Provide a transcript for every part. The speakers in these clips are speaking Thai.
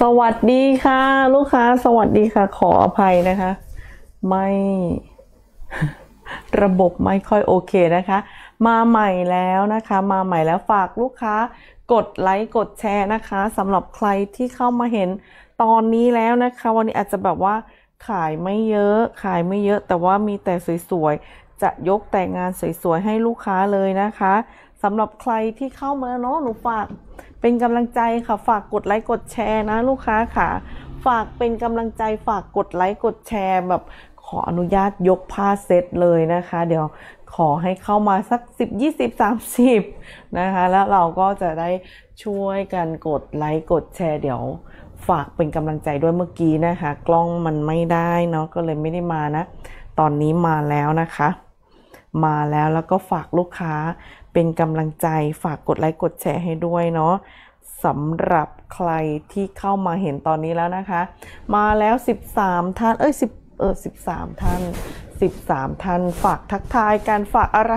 สวัสดีค่ะ ลูกค้า สวัสดีค่ะ ขออภัยนะคะ ไม่ระบบไม่ค่อยโอเคนะคะ มาใหม่แล้วนะคะ มาใหม่แล้วฝากลูกค้ากดไลค์กดแชร์นะคะสำหรับใครที่เข้ามาเห็นตอนนี้แล้วนะคะ วันนี้อาจจะแบบว่าขายไม่เยอะ ขายไม่เยอะ แต่ว่ามีแต่สวยๆ จะยกแต่งานสวยๆ ให้ลูกค้าเลยนะคะสำหรับใครที่เข้ามาเนาะหนูฝาก เป็นกำลังใจค่ะฝากกดไลค์กดแชร์นะลูกค้าค่ะ ฝากเป็นกำลังใจฝากกดไลค์กดแชร์แบบขออนุญาตยกผ้าเซตเลยนะคะ เดี๋ยวขอให้เข้ามาสัก 10 20 30 นะคะ แล้วเราก็จะได้ช่วยกันกดไลค์กดแชร์เดี๋ยวฝากเป็นกำลังใจด้วยเมื่อกี้นะคะ กล้องมันไม่ได้เนาะก็เลยไม่ได้มานะ ตอนนี้มาแล้วนะคะ มาแล้วแล้วก็ฝากลูกค้าเป็นกำลังใจฝากกดไลค์กดแชร์ให้ด้วยเนาะ สำหรับใครที่เข้ามาเห็นตอนนี้แล้วนะคะ มาแล้ว 13 ท่าน เอ้ย10เออ13 ท่าน 13 ท่าน ฝากทักทายการฝากอะไร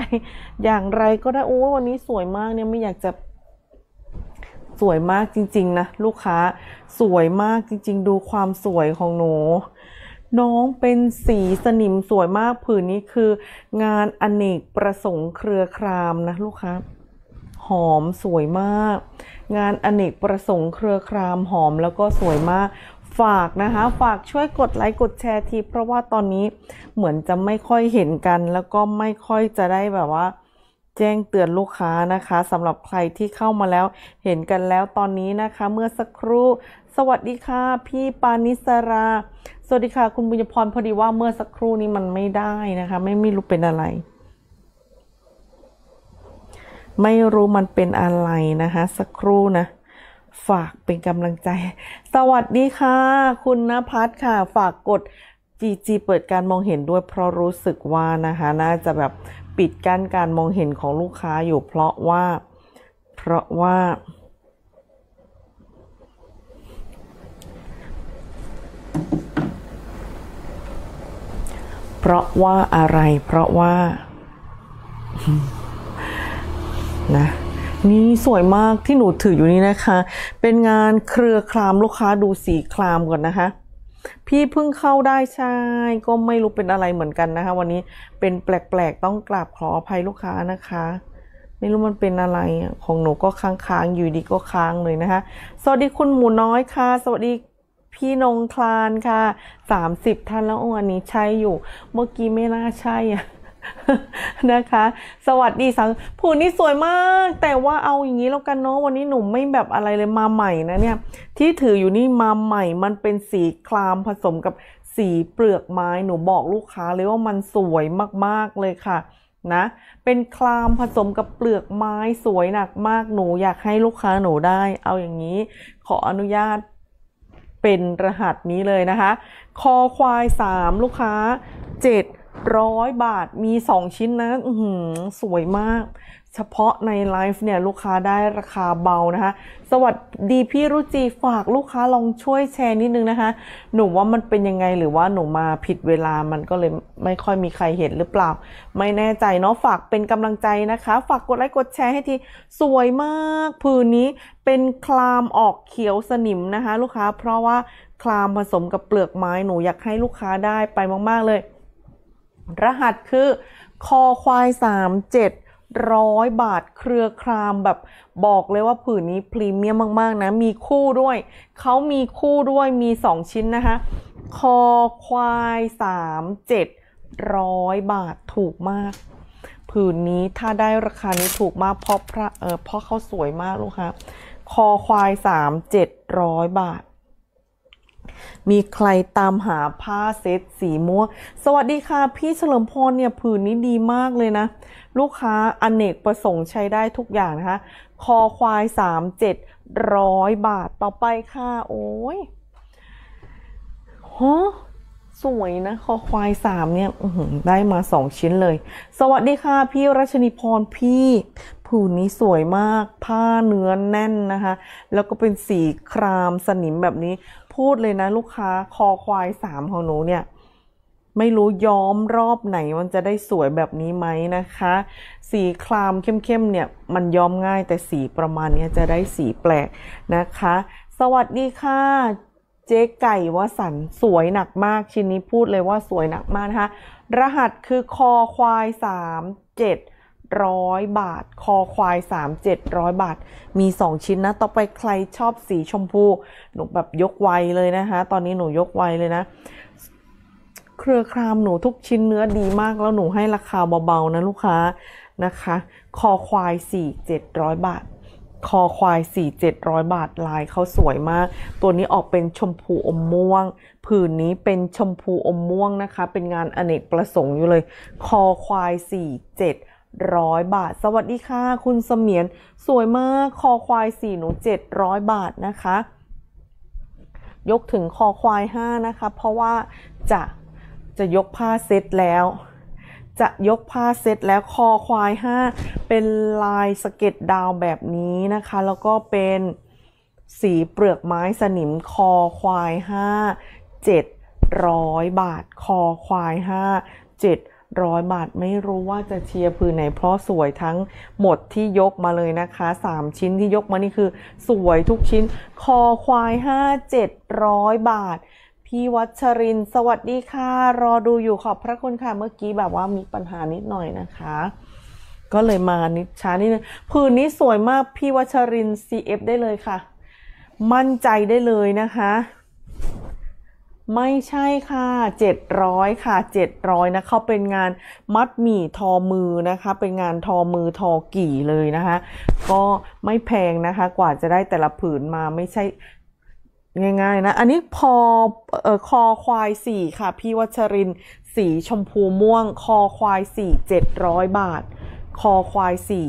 อย่างไรก็ได้ โอ้วันนี้สวยมากเนี่ยไม่อยากจะสวยมากจริง ๆ นะ ลูกค้าสวยมากจริง ๆ ดูความสวยของหนู น้องเป็นสีสนิมสวยมากผืนนี้คืองานอเนกประสงค์เครือครามนะ ลูกค้า หอมสวยมาก งานอเนกประสงค์เครือครามหอมแล้วก็สวยมากฝากนะคะฝากช่วยกดไลค์กดแชร์ที เพราะว่าตอนนี้เหมือนจะไม่ค่อยเห็นกัน แล้วก็ไม่ค่อยจะได้แบบว่า แจ้งเตือนลูกค้านะคะสำหรับใครที่เข้ามาแล้วเห็นกันแล้วตอนนี้นะคะ เมื่อสักครู่ สวัสดีค่ะ พี่ปานิสรา สวัสดีค่ะ คุณบุญพรพอดีว่าเมื่อสักครู่นี้มันไม่ได้นะคะ ไม่ไม่รู้เป็นอะไร ไม่รู้มันเป็นอะไรนะคะสักครู่นะ ฝากเป็นกำลังใจ สวัสดีค่ะ คุณนภัสค่ะ ฝากกด GG เปิดการมองเห็นด้วยเพราะรู้สึกว่านะคะน่าจะแบบปิดกั้นการมองเห็นของลูกค้าอยู่เพราะว่า เพราะว่า เพราะว่าอะไร เพราะว่า นะนี่สวยมากที่หนูถืออยู่นี้นะคะ เป็นงานเครือครามลูกค้าดูสีครามก่อนนะคะ พี่เพิ่งเข้าได้ใช่ ก็ไม่รู้เป็นอะไรเหมือนกันนะคะ วันนี้เป็นแปลกๆ ต้องกราบขออภัยลูกค้านะคะ ไม่รู้มันเป็นอะไรของหนูก็ค้างๆ อยู่ดีก็ค้างเลยนะคะ สวัสดีคุณหมูน้อยค่ะ สวัสดีพี่นงคลานค่ะสามสิบท่านแล้วอันนี้ใช่อยู่ เมื่อกี้ไม่น่าใช่อะ นะคะ สวัสดีสังผืนนี้สวยมาก แต่ว่าเอาอย่างนี้แล้วกันเนาะวันนี้หนูไม่แบบอะไรเลยมาใหม่นะเนี่ย ที่ถืออยู่นี่มาใหม่มันเป็นสีคลามผสมกับสีเปลือกไม้หนูบอกลูกค้าเลยว่ามันสวยมากๆเลยค่ะนะเป็นคลามผสมกับเปลือกไม้สวยหนักมากหนูอยากให้ลูกค้าหนูได้ เอาอย่างนี้ขออนุญาตเป็นรหัสนี้เลยนะคะ คอควาย 3 ลูกค้า 700บาทมี 2 ชิ้นนะอื้อหือสวยมาก เฉพาะในไลฟ์เนี่ยลูกค้าได้ราคาเบานะคะ สวัสดีพี่รุจีฝากลูกค้าลองช่วยแชร์นิดนึงนะคะ หนูว่ามันเป็นยังไงหรือว่าหนูมาผิดเวลามันก็เลยไม่ค่อยมีใครเห็นหรือเปล่า ไม่แน่ใจเนาะฝากเป็นกำลังใจนะคะ ฝากกดไลค์กดแชร์ให้ทีสวยมากผืนนี้เป็นคลามออกเขียวสนิมนะคะ ลูกค้าเพราะว่าคลามผสมกับเปลือกไม้หนูอยากให้ลูกค้าได้ไปมาก ๆเลย รหัสคือคอควายสามเจ็ดร้อยบาทเครือครามแบบบอกเลยว่าผืนนี้พรีเมียมมาก ๆ นะ มีคู่ด้วย เขามีคู่ด้วยมี 2 ชิ้นนะคะ คอควายสามเจ็ดร้อยบาทถูกมาก ผืนนี้ถ้าได้ราคานี้ถูกมากเพราะพระเออเพราะเขาสวยมากลูกค้าคอควายสามเจ็ดร้อยบาท มีใครตามหาผ้าเซตสีม่วง สวัสดีค่ะ พี่เฉลิมพรเนี่ยผืนนี้ดีมากเลยนะ ลูกค้าอเนกประสงค์ใช้ได้ทุกอย่างนะคะ คอควายสามเจ็ดร้อยบาทต่อไปค่ะ โอ้ยฮะสวยนะ คอควายสามเนี่ยได้มาสองชิ้นเลย สวัสดีค่ะ พี่รัชนีพรพี่ ผืนนี้สวยมาก ผ้าเนื้อแน่นนะคะ แล้วก็เป็นสีครามสนิมแบบนี้ พูดเลยนะลูกค้าคอควายสามของหนูเนี่ย ไม่รู้ย้อมรอบไหนมันจะได้สวยแบบนี้ไหมนะคะ สีครามเข้มๆเนี่ยมันย้อมง่ายแต่สีประมาณนี้จะได้สีแปลกนะคะ สวัสดีค่ะเจ๊ไก่วสันสวยหนักมากชิ้นนี้พูดเลยว่าสวยหนักมากนะคะ รหัสคือคอควายสามเจ็ด ร้อยบาท คอควายสามเจ็ดร้อยบาท มีสองชิ้นนะ ต่อไปใครชอบสีชมพู หนูแบบยกไวเลยนะคะ ตอนนี้หนูยกไวเลยนะ เครือครามหนูทุกชิ้นเนื้อดีมากแล้วหนูให้ราคาเบาๆนะลูกค้านะคะ คอควายสี่เจ็ดร้อยบาท คอควายสี่เจ็ดร้อยบาทลายเขาสวยมาก ตัวนี้ออกเป็นชมพูอมม่วง ผืนนี้เป็นชมพูอมม่วงนะคะ เป็นงานอเนกประสงค์อยู่เลย คอควายสี่เจ็ด ร้อยบาท สวัสดีค่ะ คุณเสมียน สวยมาก คอควายสี่หนูเจ็ดร้อยบาทนะคะ ยกถึงคอควายห้านะคะ เพราะว่าจะจะยกผ้าเซตแล้ว จะยกผ้าเซตแล้วคอควาย 5 เป็นลายสเก็ตดาวแบบนี้นะคะ แล้วก็เป็นสีเปลือกไม้สนิมคอควาย 5 700 บาท คอควาย 5 700บาทไม่รู้ว่าจะเชียร์ผืนไหนเพราะสวยทั้งหมดที่ยกมาเลยนะคะ 3 ชิ้นที่ยกมานี่คือ สวยทุกชิ้น คอควาย 5 700 บาท พี่วัชริน สวัสดีค่ะ รอดูอยู่ขอบพระคุณค่ะ เมื่อกี้แบบว่ามีปัญหานิดหน่อยนะคะ ก็เลยมานิดช้านิดนึงผืนนี้สวยมากพี่วัชริน CF ได้เลยค่ะ มั่นใจได้เลยนะคะ ไม่ใช่ค่ะ700ค่ะ700นะเขาเป็นงานมัดหมี่ทอมือนะคะ เป็นงานทอมือทอกี่เลยนะคะ ก็ไม่แพงนะคะ กว่าจะได้แต่ละผืนมาไม่ใช่ง่ายๆนะ อันนี้พอเออคอควายสี่ค่ะ พี่วัชรินสีชมพูม่วง คอควายสี่เจ็ดร้อยบาท คอควายสี่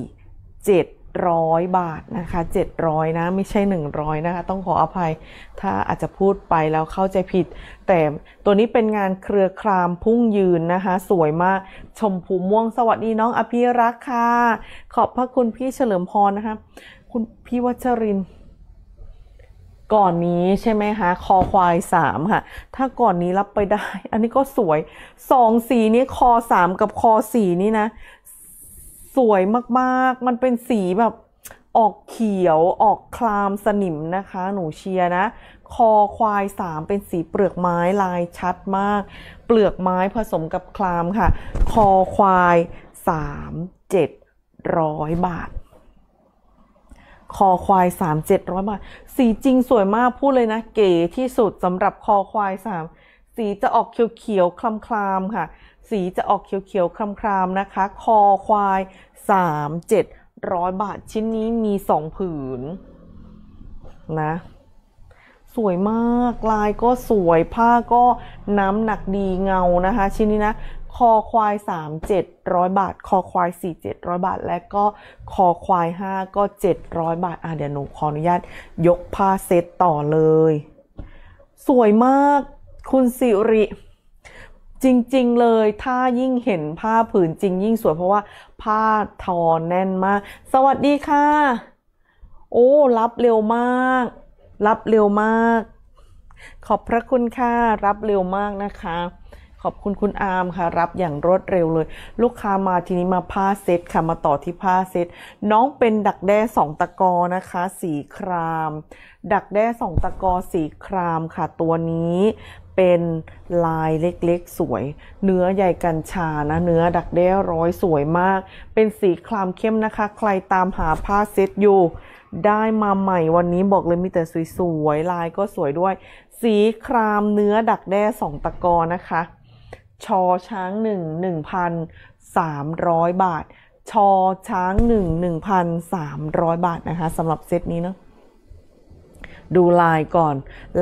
เจ็ด ร้อยบาทนะคะเจ็ดร้อยนะ ไม่ใช่หนึ่งร้อยนะคะ ต้องขออภัยถ้าอาจจะพูดไปแล้วเข้าใจผิด แต่ตัวนี้เป็นงานเครือครามพุ่งยืนนะคะ สวยมากชมพูม่วงสวัสดีน้องอภิรักษ์ค่ะ ขอบพระคุณพี่เฉลิมพรนะคะ คุณพี่วัชรินก่อนนี้ใช่ไหมคะคอควายสามค่ะ ถ้าก่อนนี้รับไปได้ อันนี้ก็สวยสองสีนี้คอสามกับคอสี่นี่นะ สวยมากๆ มันเป็นสีแบบออกเขียวออกคลามสนิมนะคะ หนูเชียร์นะ คอควายสามเป็นสีเปลือกไม้ลายชัดมาก เปลือกไม้ผสมกับคลามค่ะ คอควายสามเจ็ดร้อยบาท คอควายสามเจ็ดร้อยบาท สีจริงสวยมากพูดเลยนะ เก๋ที่สุดสำหรับคอควายสามสีจะออกเขียวๆคลามๆค่ะ สีจะออกเขียวๆคลามๆนะคะ คอควายสามเจ็ดร้อยบาทชิ้นนี้มีสองผืน นะ สวยมากลายก็สวยผ้าก็น้ำหนักดีเงานะคะ ชิ้นนี้นะ คอควายสามเจ็ดร้อยบาท คอควายสี่เจ็ดร้อยบาท และก็คอควายห้าก็เจ็ดร้อยบาท อะเดี๋ยวหนูขออนุญาตยกผ้าเซตต่อเลย สวยมากคุณสิริ จริง ๆ เลยถ้ายิ่งเห็นผ้าผืนจริง ยิ่งสวยเพราะว่าผ้าทอแน่นมาก สวัสดีค่ะ โอ้ รับเร็วมาก รับเร็วมาก ขอบพระคุณค่ะ รับเร็วมากนะคะ ขอบคุณคุณอาร์มค่ะ รับอย่างรวดเร็วเลย ลูกค้ามาทีนี้มาผ้าเซตค่ะ มาต่อที่ผ้าเซตน้องเป็นดักแด้สองตะกอนะคะ สีคราม ดักแด้สองตะกอสีครามค่ะตัวนี้ เป็นลายเล็กๆ สวย เนื้อใหญ่กัญชานะ เนื้อดักแด้ร้อยสวยมาก เป็นสีครามเข้มนะคะ ใครตามหาผ้าเซ็ตอยู่ ได้มาใหม่วันนี้บอกเลยมีแต่สวยๆ ลายก็สวยด้วย สีครามเนื้อดักแด้สองตะกอนะคะ ชอช้างหนึ่งหนึ่งพันสามร้อยบาท ชอช้างหนึ่งหนึ่งพันสามร้อยบาทนะคะสำหรับเซตนี้เนาะ ดูลายก่อน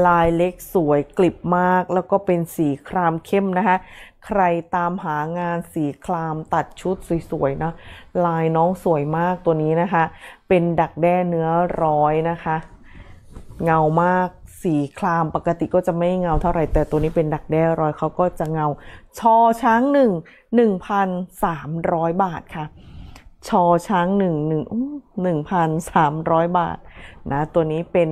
ลายเล็กสวยกลิบมาก แล้วก็เป็นสีครามเข้มนะคะ ใครตามหางานสีครามตัดชุดสวยๆนะลายน้องสวยมากตัวนี้นะคะ เป็นดักแด้เนื้อร้อยนะคะ เงามากสีครามปกติก็จะไม่เงาเท่าไหร่แต่ตัวนี้เป็นดักแด้รอยเขาก็จะเงา ชอช้างหนึ่งหนึ่งพันสามร้อยบาทค่ะ ชอช้างหนึ่งหนึ่งหนึ่งพันสามร้อยบาทนะตัวนี้เป็น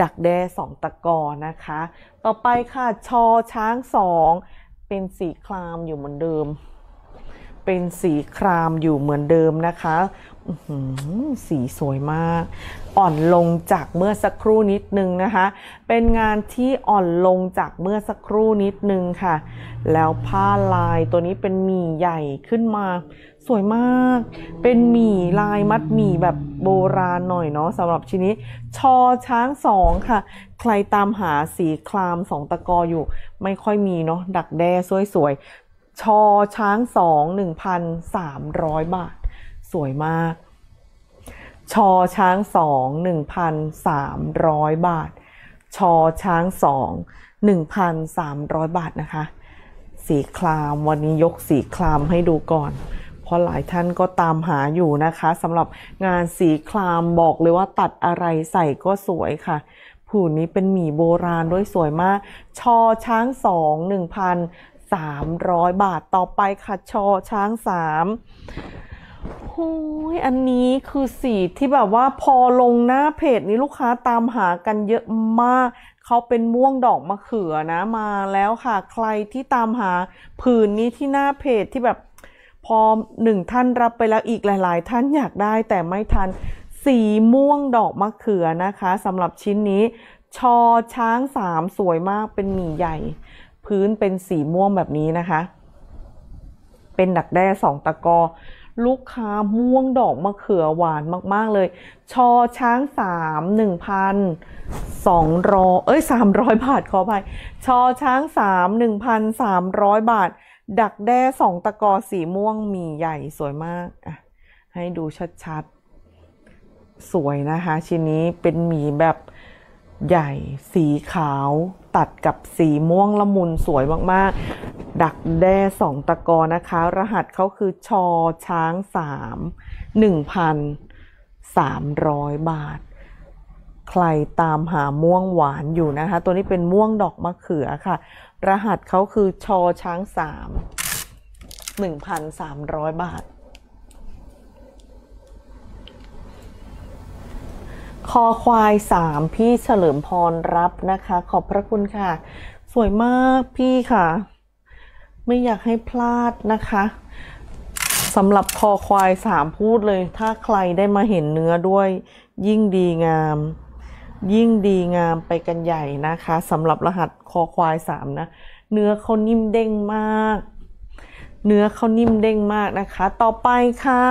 ดักแด้สองตะกอนะคะ ต่อไปค่ะชอช้างสองเป็นสีครามอยู่เหมือนเดิม เป็นสีครามอยู่เหมือนเดิมนะคะสีสวยมาก อ่อนลงจากเมื่อสักครู่นิดนึงนะคะ เป็นงานที่อ่อนลงจากเมื่อสักครู่นิดนึงค่ะ แล้วผ้าลายตัวนี้เป็นหมี่ใหญ่ขึ้นมา สวยมาก เป็นหมี่ลายมัดหมี่แบบโบราณหน่อยเนาะสำหรับชิ้นนี้ ชอช้างสองค่ะ ใครตามหาสีคลามสองตะกออยู่ ไม่ค่อยมีเนาะดักแด้สวยๆชอช้างสองหนึ่งพันสามร้อยบาท สวยมาก ชอช้างสองหนึ่งพันสามร้อยบาท ชอช้างสองหนึ่งพันสามร้อยบาทนะคะ สีครามวันนี้ยกสีครามให้ดูก่อน เพราะหลายท่านก็ตามหาอยู่นะคะสำหรับงานสีครามบอกเลยว่าตัดอะไรใส่ก็สวยค่ะ ผืนนี้เป็นหมี่โบราณด้วยสวยมาก ชอช้างสองหนึ่งพันสามร้อยบาทต่อไปค่ะ ชอช้างสามโอ้ยอันนี้คือสีที่แบบว่าพอลงหน้าเพจนี้ลูกค้าตามหากันเยอะมาก เขาเป็นม่วงดอกมะเขือนะมาแล้วค่ะ ใครที่ตามหาผืนนี้ที่หน้าเพจที่แบบ พอหนึ่งท่านรับไปแล้วอีกหลาย ๆ ท่านอยากได้แต่ไม่ทัน สีม่วงดอกมะเขือนะคะสำหรับชิ้นนี้ ชอช้างสามสวยมากเป็นหมี่ใหญ่ พื้นเป็นสีม่วงแบบนี้นะคะ เป็นดักแด้สองตะกอ ลูกค้าม่วงดอกมะเขือหวานมาก ๆ เลย ชอช้างสามหนึ่งพันสองร้อยเอ้ยสามร้อยบาทขอไปชอช้างสามหนึ่งพันสามร้อยบาท ดักแด้สองตะกอสีม่วงมีใหญ่สวยมากอะให้ดูชัดๆ สวยนะคะชิ้นนี้เป็นหมีแบบใหญ่สีขาวตัดกับสีม่วงละมุนสวยมากๆ ดักแด้สองตะกอนะคะ รหัสเขาคือชอช้างสามหนึ่งพันสามร้อยบาท ใครตามหาม่วงหวานอยู่นะคะ ตัวนี้เป็นม่วงดอกมะเขือค่ะ รหัสเขาคือชอช้างสามหนึ่งพันสามร้อยบาท คอควายสามพี่เฉลิมพรรับนะคะ ขอบพระคุณค่ะ สวยมากพี่ค่ะ ไม่อยากให้พลาดนะคะสำหรับคอควายสามพูดเลย ถ้าใครได้มาเห็นเนื้อด้วยยิ่งดีงาม ยิ่งดีงามไปกันใหญ่นะคะสำหรับรหัสคอควายสามนะ เนื้อเขานิ่มเด้งมาก เนื้อเขานิ่มเด้งมากนะคะ ต่อไปค่ะ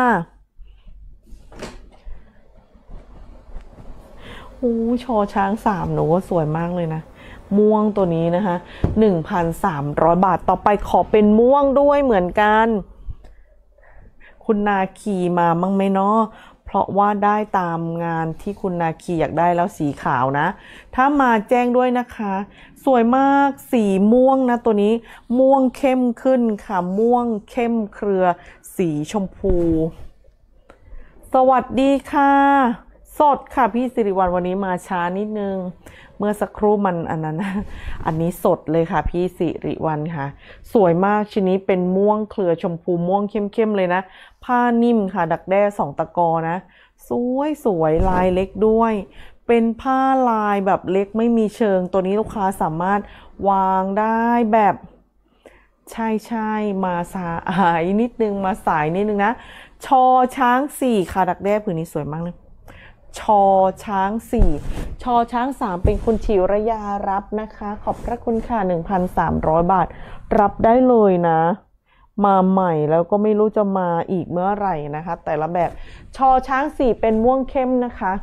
โอ้ชอช้างสามหนูว่าสวยมากเลยนะ ม่วงตัวนี้นะคะหนึ่งพันสามร้อยบาทต่อไปขอเป็นม่วงด้วยเหมือนกัน คุณนาคีมามั่งไหมเนาะ เพราะว่าได้ตามงานที่คุณนาคีอยากได้แล้วสีขาวนะ ถ้ามาแจ้งด้วยนะคะ สวยมากสีม่วงนะตัวนี้ม่วงเข้มขึ้นค่ะ ม่วงเข้มเครือ สีชมพู สวัสดีค่ะ สดค่ะพี่สิริวัลวันนี้มาช้านิดนึง เมื่อสักครู่มันอันนั้น อันนี้สดเลยค่ะ พี่สิริวัลค่ะ สวยมากชิ้นนี้เป็นม่วงเครือชมพูม่วงเข้มๆเลยนะ ผ้านิ่มค่ะ ดักแด้สองตะกอนะ สวยสวยลายเล็กด้วย เป็นผ้าลายแบบเล็กไม่มีเชิง ตัวนี้ลูกค้าสามารถวางได้แบบใช่ใช่มาสายนิดนึงมาสายนิดนึงนะ ชอช้างสี่ค่ะ ดักแด้ผืนนี้สวยมากเลย ชอช้างสี่ชอช้างสามเป็นคุณชิรยารับนะคะ ขอบพระคุณค่ะหนึ่งพันสามร้อยบาท รับได้เลยนะ มาใหม่แล้วก็ไม่รู้จะมาอีกเมื่อไหร่นะคะ แต่ละแบบชอช้างสี่เป็นม่วงเข้มนะคะ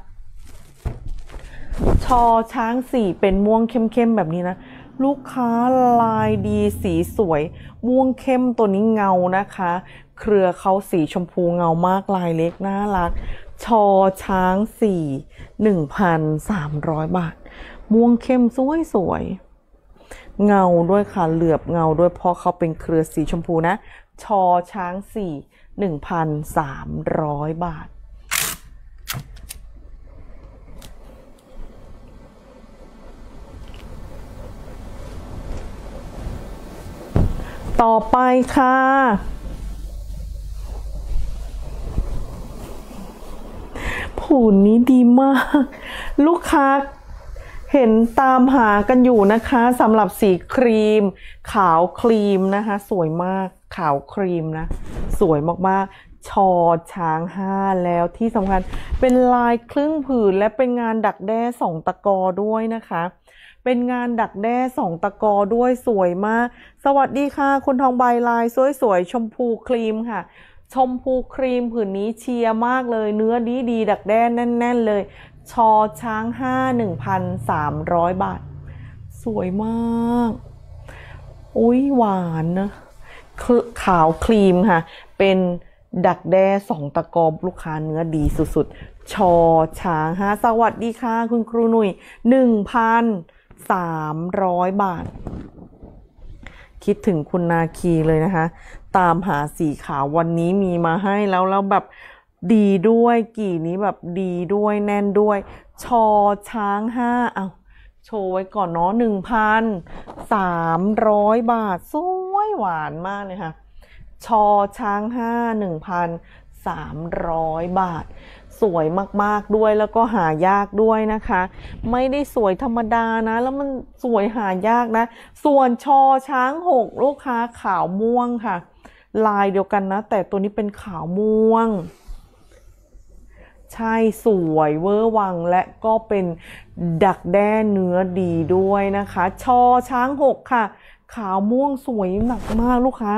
ชอช้างสี่เป็นม่วงเข้มๆแบบนี้นะลูกค้าลายดีสีสวย ม่วงเข้มตัวนี้เงานะคะ เครือเขาสีชมพูเงามากลายเล็กน่ารัก ชอช้างสี่หนึ่งพันสามร้อยบาท ม่วงเข้มสวยสวย เงาด้วยค่ะเหลือบเงาด้วยเพราะเขาเป็นเครือสีชมพูนะ ชอช้างสี่หนึ่งพันสามร้อยบาท ต่อไปค่ะ ผูนนี้ดีมาก ลูกค้าเห็นตามหากันอยู่นะคะสำหรับสีครีม ขาวครีมนะคะ สวยมากขาวครีมนะ สวยมากๆ ชอช้างห้าแล้วที่สำคัญเป็นลายครึ่งผืนและเป็นงานดักแด้สองตะกอด้วยนะคะ เป็นงานดักแด้สองตะกอด้วยสวยมาก สวัสดีค่ะ คุณทองใบลายสวยๆชมพูครีมค่ะ ชมพูครีมผืนนี้เชียร์มากเลย เนื้อดีดีดักแด้แน่น ๆ เลย ชอช้างห้าหนึ่งพันสามร้อยบาท สวยมาก อุ้ยหวานนะ ขาวครีมค่ะ เป็นดักแด้สองตะกอบลูกค้าเนื้อดีสุด ๆ ชอช้างฮะสวัสดีค่ะ คุณครูหนุ่ยหนึ่งพันสามร้อยบาท คิดถึงคุณนาคีเลยนะคะ ตามหาสีขาววันนี้มีมาให้แล้วแล้วแบบดีด้วยกี่นี้แบบดีด้วยแน่นด้วย ชอช้างห้าเอาโชว์ไว้ก่อนเนาะหนึ่งพันสามร้อยบาท สวยหวานมากเลยค่ะ ชอช้างห้าหนึ่งพันสามร้อยบาท สวยมากๆด้วยแล้วก็หายากด้วยนะคะ ไม่ได้สวยธรรมดานะ แล้วมันสวยหายากนะ ส่วนชอช้างหกลูกค้าขาวม่วงค่ะ ลายเดียวกันนะ แต่ตัวนี้เป็นขาวม่วง ใช่สวยเวอร์วังและก็เป็นดักแด้เนื้อดีด้วยนะคะ ชอช้างหกค่ะ ขาวม่วงสวยหนักมากลูกค้า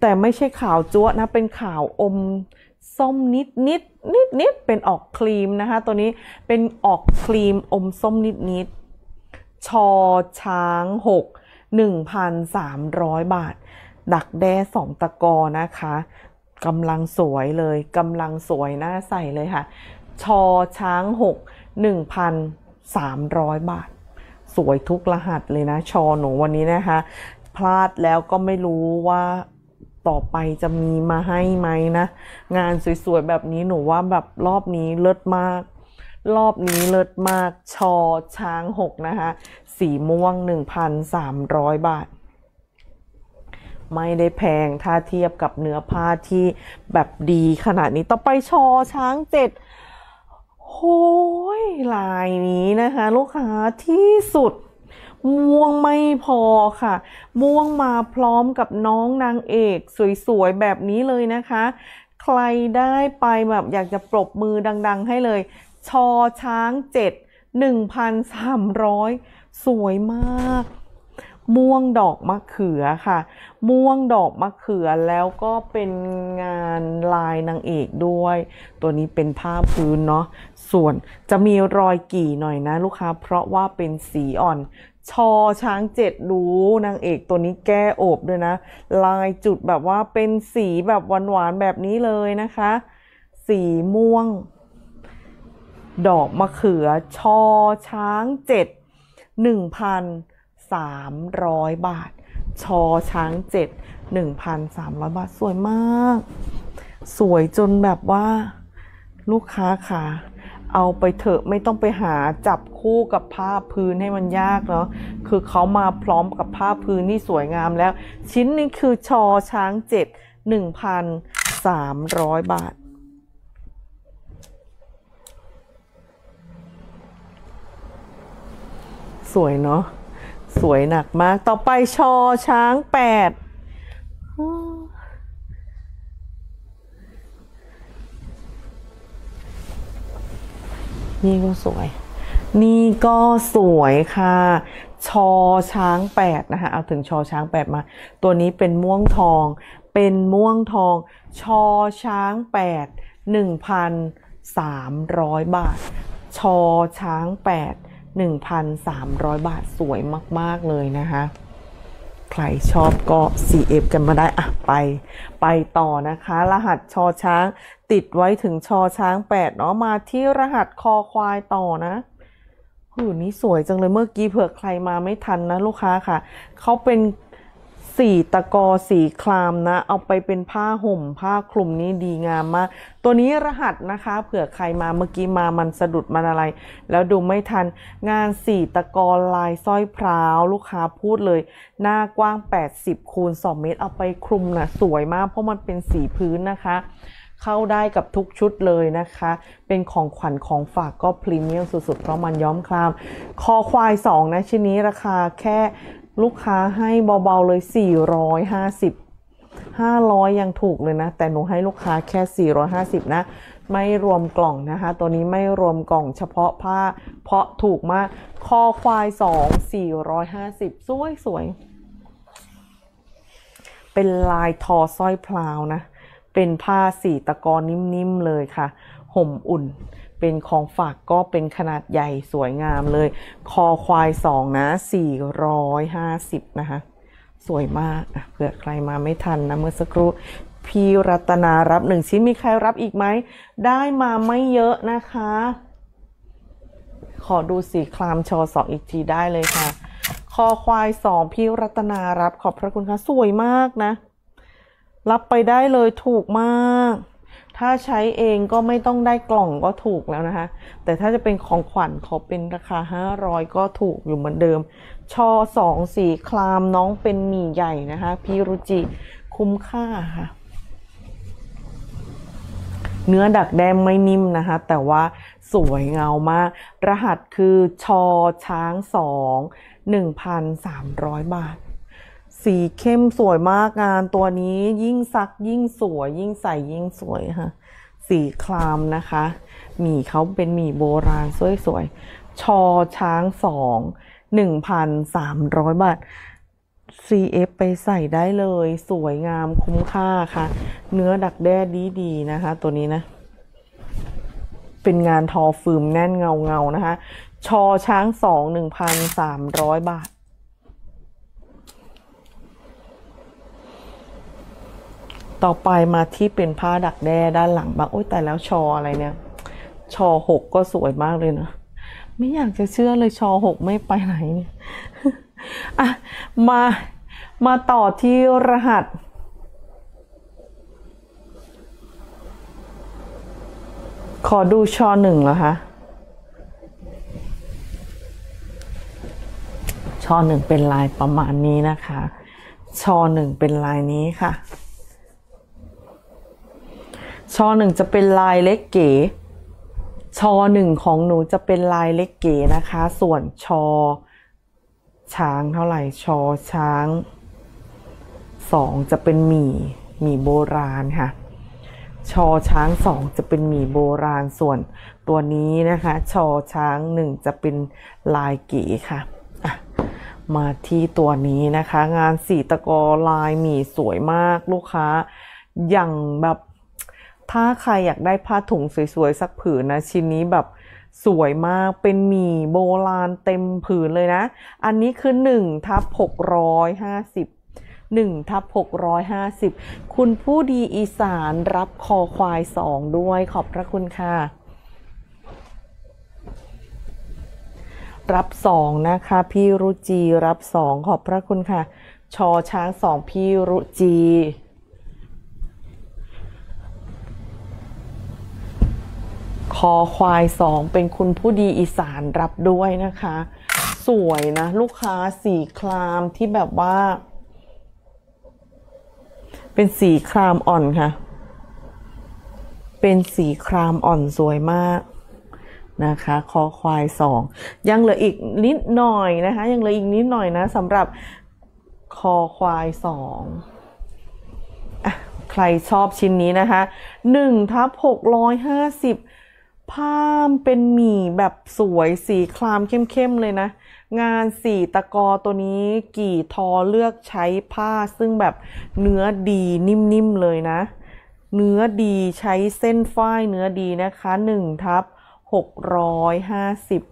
แต่ไม่ใช่ขาวจั๊วนะ เป็นขาวอม ส้มนิดนิดนิดนิดเป็นออกครีมนะคะ ตัวนี้เป็นออกครีมอมส้มนิดนิดชอช้างหกหนึ่งพันสามร้อยบาท ดักแด้สองตะกอนะคะกำลังสวยเลยกำลังสวยน่าใส่เลยค่ะ ชอช้างหกหนึ่งพันสามร้อยบาท สวยทุกรหัสเลยนะ ชอหนูวันนี้นะคะ พลาดแล้วก็ไม่รู้ว่า ต่อไปจะมีมาให้ไหมนะ งานสวยๆ แบบนี้หนูว่าแบบรอบนี้เลิศมาก รอบนี้เลิศมาก ชอช้างหกนะคะ สีม่วง 1,300 บาท ไม่ได้แพงถ้าเทียบกับเนื้อผ้าที่แบบดีขนาดนี้ต่อไปชอช้างเจ็ดโอ้ยลายนี้นะคะ ลูกค้าที่สุด ม่วงไม่พอค่ะ ม่วงมาพร้อมกับน้องนางเอกสวยๆ แบบนี้เลยนะคะ ใครได้ไปแบบอยากจะปรบมือดังๆ ให้เลย ชอช้างเจ็ดหนึ่งพันสามร้อยสวยมาก ม่วงดอกมะเขือค่ะ ม่วงดอกมะเขือแล้วก็เป็นงานลายนางเอกด้วย ตัวนี้เป็นผ้าพื้นเนาะส่วนจะมีรอยกี่หน่อยนะลูกค้า เพราะว่าเป็นสีอ่อน ชอช้างเจ็ดดูนางเอกตัวนี้แก้อบด้วยนะ ลายจุดแบบว่าเป็นสีแบบหวานๆแบบนี้เลยนะคะ สีม่วง ดอกมะเขือชอช้างเจ็ดหนึ่งพันสามร้อยบาท ชอช้างเจ็ดหนึ่งพันสามร้อยบาทสวยมาก สวยจนแบบว่าลูกค้าค่ะ เอาไปเถอะไม่ต้องไปหาจับคู่กับผ้าพื้นให้มันยากเนาะคือเขามาพร้อมกับผ้าพื้นที่สวยงามแล้ว ชิ้นนี้คือชอช้างเจ็ดหนึ่งพันสามร้อยบาทสวยเนาะสวยหนักมาก ต่อไปชอช้างแปด นี่ก็สวย นี่ก็สวยค่ะ ชอช้างแปดนะคะ เอาถึงชอช้างแปดมา ตัวนี้เป็นม่วงทอง เป็นม่วงทอง ชอช้างแปดหนึ่งพันสามร้อยบาท ชอช้างแปดหนึ่งพันสามร้อยบาทสวยมาก ๆ เลยนะคะใครชอบก็ CF กันมาได้อะไป ไปต่อนะคะ รหัสชอช้าง ติดไว้ถึงชอช้างแปดเนาะมาที่รหัสคอควายต่อนะหูนี้สวยจังเลยเมื่อกี้เผื่อใครมาไม่ทันนะลูกค้าค่ะ เขาเป็นสีตะกอสีคลามนะ เอาไปเป็นผ้าห่ม ผ้าคลุมนี้ดีงามมาก ตัวนี้รหัสนะคะ เผื่อใครมาเมื่อกี้มามันสะดุดมันอะไร แล้วดูไม่ทัน งานสีตะกอลายสร้อยพร้าว ลูกค้าพูดเลย หน้ากว้าง 80คูณ2เมตร เอาไปคลุมนะสวยมากเพราะมันเป็นสีพื้นนะคะ เข้าได้กับทุกชุดเลยนะคะ เป็นของขวัญของฝากก็พรีเมียมสุดๆ เพราะมันย้อมคราม คอควาย 2 นะชิ้นนี้ราคาแค่ลูกค้าให้เบาๆเลย 450 500 ยังถูกเลยนะ แต่หนูให้ลูกค้าแค่ 450 นะ ไม่รวมกล่องนะคะ ตัวนี้ไม่รวมกล่องเฉพาะผ้า เพราะถูกมาก คอควาย 2 450 สวยสวยๆเป็นลายทอสร้อยพลาวนะ เป็นผ้าสีตะกอนิ่มๆเลยค่ะ ห่มอุ่น เป็นของฝากก็เป็นขนาดใหญ่สวยงามเลย คอควายสองนะ450 นะคะ สวยมากอะเผื่อใครมาไม่ทันนะเมื่อสักครู่พี่รัตนารับหนึ่งชิ้นมีใครรับอีกไหม ได้มาไม่เยอะนะคะ ขอดูสีคลามชอสองอีกทีได้เลยค่ะ คอควายสองพี่รัตนารับขอบพระคุณค่ะ สวยมากนะ รับไปได้เลยถูกมาก ถ้าใช้เองก็ไม่ต้องได้กล่องก็ถูกแล้วนะคะ แต่ถ้าจะเป็นของขวัญขอเป็นราคา 500 ก็ถูกอยู่เหมือนเดิม ชอสองสีคลามน้องเป็นหมี่ใหญ่นะคะ พี่รุจิคุ้มค่าค่ะ เนื้อดักแดงไม่นิ่มนะคะ แต่ว่าสวยเงามาก รหัสคือชอช้างสองหนึ่งพันสามร้อยบาท สีเข้มสวยมากงานตัวนี้ยิ่งซักยิ่งสวย ยิ่งใส่ยิ่งสวยค่ะ สีคลามนะคะหมี่เขาเป็นหมี่โบราณสวยๆชอช้างสองหนึ่งพันสามร้อยบาท CF ไปใส่ได้เลย สวยงามคุ้มค่าค่ะ เนื้อดักแด้ดีๆนะคะ ตัวนี้นะ เป็นงานทอฟืมแน่นเงาเงาๆนะคะ ชอช้างสองหนึ่งพันสามร้อยบาท ต่อไปมาที่เป็นผ้าดักแด้ด้านหลังบ้างโอ้ยแต่แล้วชออะไรเนี่ย ชอหกก็สวยมากเลยนะ ไม่อยากจะเชื่อเลยชอหกไม่ไปไหนเนี่ยอะมามาต่อที่รหัส ขอดูชอหนึ่งเหรอคะชอหนึ่งเป็นลายประมาณนี้นะคะชอหนึ่งเป็นลายนี้ค่ะ ชอหนึ่งจะเป็นลายเล็กเก๋ชอหนึ่งของหนูจะเป็นลายเล็กเก๋นะคะ ส่วนชอ ช้างเท่าไหร่ชอช้างสองจะเป็นหมี่หมี่โบราณค่ะ ชอช้างสองจะเป็นหมี่โบราณส่วนตัวนี้นะคะ ชอช้างหนึ่งจะเป็นลายเก๋ค่ะมาที่ตัวนี้นะคะ งานสีตะกอลายหมี่สวยมากลูกค้าอย่างแบบ ถ้าใครอยากได้ผ้าถุงสวยๆ สักผืนนะ ชิ้นนี้แบบสวยมากเป็นหมี่โบราณเต็มผืนเลยนะ อันนี้คือ1ทับ650 1ทับ650 คุณผู้ดีอีสานรับคอควาย 2 ด้วยขอบพระคุณค่ะ รับ 2 นะคะ พี่รุจีรับ 2 ขอบพระคุณค่ะ ชอช้าง 2 พี่รุจี คอควายสองเป็นคุณผู้ดีอีสานรับด้วยนะคะ สวยนะ ลูกค้าสีครามที่แบบว่า เป็นสีครามอ่อนค่ะ เป็นสีครามอ่อนสวยมากนะคะคอควายสองยังเหลืออีกนิดหน่อยนะคะ ยังเหลืออีกนิดหน่อยนะสำหรับคอควายสองใครชอบชิ้นนี้นะคะ1ทับ650 ผ้าเป็นหมี่แบบสวยสีครามเข้มๆเลยนะ งานสีตะกอตัวนี้กี่ทอเลือกใช้ผ้าซึ่งแบบเนื้อดีนิ่มๆเลยนะ เนื้อดีใช้เส้นฝ้ายเนื้อดีนะคะ1ทับ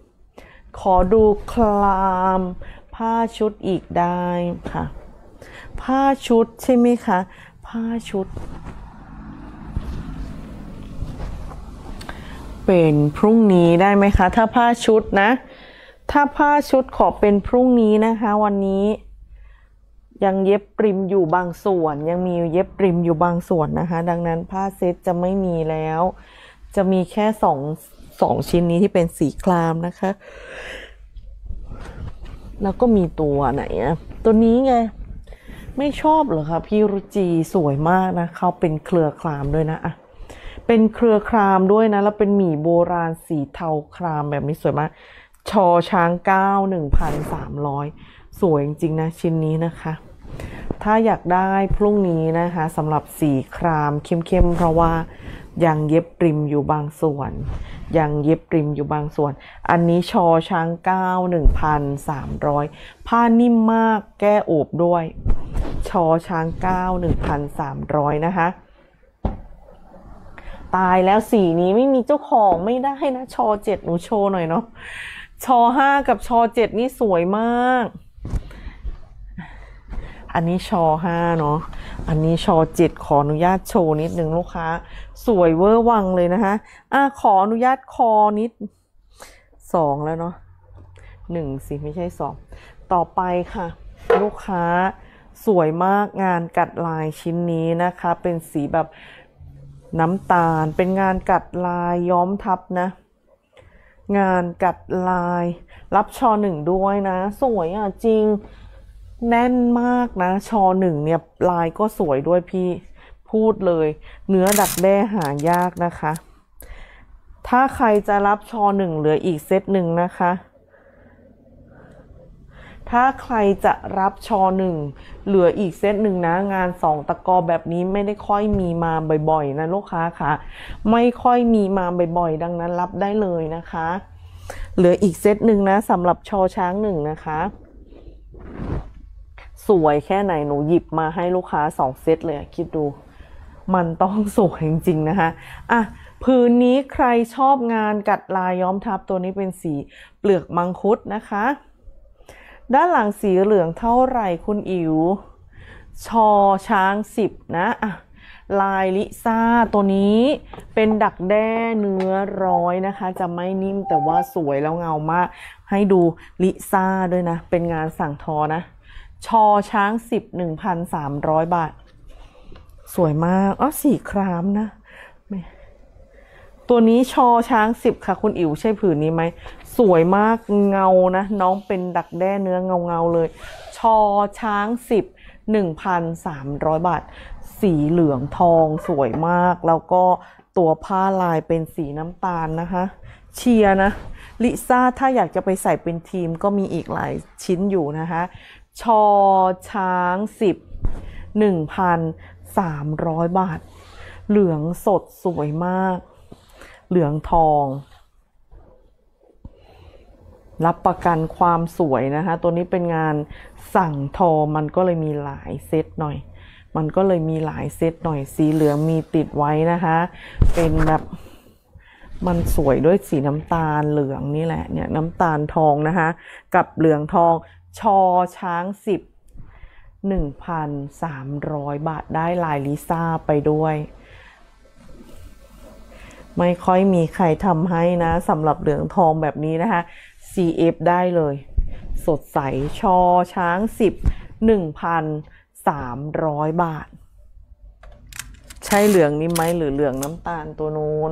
650 ขอดูคลามผ้าชุดอีกได้ค่ะ ผ้าชุดใช่ไหมคะ ผ้าชุด เป็นพรุ่งนี้ได้ไหมคะ ถ้าผ้าชุดนะ ถ้าผ้าชุดขอเป็นพรุ่งนี้นะคะ วันนี้ ยังเย็บปริมอยู่บางส่วน ยังมีเย็บปริมอยู่บางส่วนนะคะ ดังนั้นผ้าเซ็ตจะไม่มีแล้ว จะมีแค่สองสองชิ้นนี้ที่เป็นสีครามนะคะ แล้วก็มีตัวไหนอะตัวนี้ไงไม่ชอบเหรอคะพี่รุจีสวยมากนะเขาเป็นเครือครามด้วยนะอะ เป็นเครือครามด้วยนะ แล้วเป็นหมี่โบราณสีเทาครามแบบนี้สวยมาก ชอช้างเก้าหนึ่งพันสามร้อยสวยจริงๆนะ ชิ้นนี้นะคะ ถ้าอยากได้พรุ่งนี้นะคะสำหรับสีครามเข้มๆเพราะว่ายังเย็บริมอยู่บางส่วน ยังเย็บริมอยู่บางส่วน อันนี้ชอช้างเก้าหนึ่งพันสามร้อยผ้านิ่มมากแก้โอบด้วย ชอช้างเก้าหนึ่งพันสามร้อยนะคะ ตายแล้วสีนี้ไม่มีเจ้าของไม่ได้นะชอเจ็ดหนูโชว์หน่อยเนาะชอห้ากับชอเจ็ดนี่สวยมาก อันนี้ชอห้าเนาะอันนี้ชอเจ็ดขออนุญาตโชว์นิดนึงลูกค้า สวยเวอร์วังเลยนะคะอะขออนุญาตคอนิดสองแล้วเนาะหนึ่งสิไม่ใช่สองต่อไปค่ะ ลูกค้าสวยมากงานกัดลายชิ้นนี้นะคะ เป็นสีแบบ น้ำตาลเป็นงานกัดลายย้อมทับนะ งานกัดลาย รับชอหนึ่งด้วยนะ สวยอะจริงแน่นมากนะชอหนึ่งเนี่ยลายก็สวยด้วยพี่พูดเลย เนื้อดักแด้หายากนะคะ ถ้าใครจะรับชอหนึ่งเหลืออีกเซตหนึ่งนะคะ ถ้าใครจะรับชอหนึ่งเหลืออีกเซตหนึ่งนะ งานสองตะกอแบบนี้ไม่ได้ค่อยมีมาบ่อยๆนะลูกค้าค่ะ ไม่ค่อยมีมาบ่อยๆ ดังนั้นรับได้เลยนะคะ เหลืออีกเซตหนึ่งนะสำหรับชอช้างหนึ่งนะคะ สวยแค่ไหนหนูหยิบมาให้ลูกค้าสองเซตเลยคิดดู มันต้องสวยจริงๆนะคะอะพื้นนี้ใครชอบงานกัดลายย้อมทับตัวนี้เป็นสีเปลือกมังคุดนะคะ ด้านหลังสีเหลืองเท่าไหร่คุณอิ๋วชอช้างสิบนะอะลายลิซ่าตัวนี้เป็นดักแด้เนื้อร้อยนะคะ จะไม่นิ่มแต่ว่าสวยแล้วเงามาก ให้ดูลิซ่าด้วยนะ เป็นงานสั่งทอนะ ชอช้างสิบหนึ่งพันสามร้อยบาท สวยมากอ๋อสีครามนะ ตัวนี้ชอช้างสิบค่ะ คุณอิ๋วใช่ผืนนี้ไหม สวยมากเงานะ น้องเป็นดักแด้เนื้อเงาเงาเลย ชอช้างสิบหนึ่งพันสามร้อยบาท สีเหลืองทองสวยมาก แล้วก็ตัวผ้าลายเป็นสีน้ำตาลนะคะ เชียนะ ลิซ่าถ้าอยากจะไปใส่เป็นทีมก็มีอีกหลายชิ้นอยู่นะคะ ชอช้างสิบหนึ่งพันสามร้อยบาท เหลืองสดสวยมาก เหลืองทอง รับประกันความสวยนะคะ ตัวนี้เป็นงานสั่งทอมันก็เลยมีหลายเซตหน่อย มันก็เลยมีหลายเซตหน่อยสีเหลืองมีติดไว้นะคะ เป็นแบบมันสวยด้วยสีน้ำตาลเหลืองนี่แหละเนี่ยน้ำตาลทองนะคะ กับเหลืองทองชอช้างสิบหนึ่งพันสามร้อยบาทได้ลายลิซ่าไปด้วย ไม่ค่อยมีใครทำให้นะสำหรับเหลืองทองแบบนี้นะคะ CF ได้เลย สดใสชอช้างสิบหนึ่งพันสามร้อยบาท ใช่เหลืองนี้ไหมหรือเหลืองน้ำตาลตัวนู้น